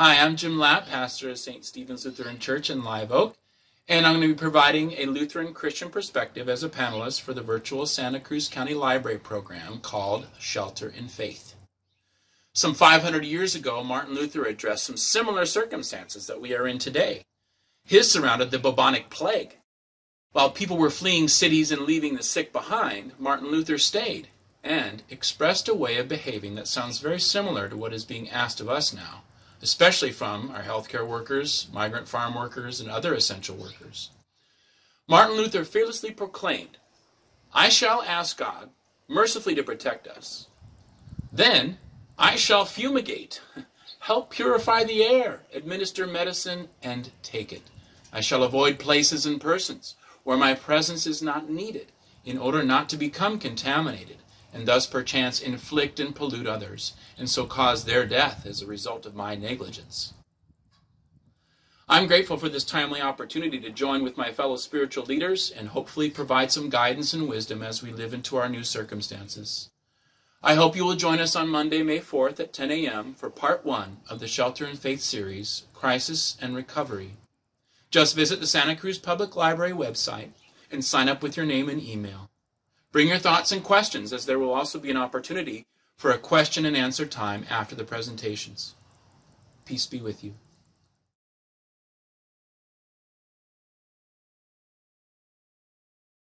Hi, I'm Jim Lapp, pastor of St. Stephen's Lutheran Church in Live Oak, and I'm going to be providing a Lutheran Christian perspective as a panelist for the virtual Santa Cruz County Library program called Shelter in Faith. Some 500 years ago, Martin Luther addressed some similar circumstances that we are in today. His surrounded the bubonic plague. While people were fleeing cities and leaving the sick behind, Martin Luther stayed and expressed a way of behaving that sounds very similar to what is being asked of us now especially from our healthcare workers, migrant farm workers, and other essential workers. Martin Luther fearlessly proclaimed, I shall ask God mercifully to protect us. Then I shall fumigate, help purify the air, administer medicine, and take it. I shall avoid places and persons where my presence is not needed, in order not to become contaminated and thus perchance inflict and pollute others, and so cause their death as a result of my negligence. I'm grateful for this timely opportunity to join with my fellow spiritual leaders and hopefully provide some guidance and wisdom as we live into our new circumstances. I hope you will join us on Monday, May 4th at 10 a.m. for part one of the Shelter in Faith series, Crisis and Recovery. Just visit the Santa Cruz Public Library website and sign up with your name and email. Bring your thoughts and questions, as there will also be an opportunity for a question and answer time after the presentations. Peace be with you.